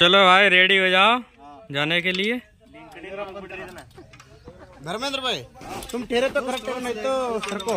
चलो भाई रेडी हो जाओ जाने के लिए। धर्मेंद्र भाई तुम ठहरे तो करेक्ट नहीं तो सरको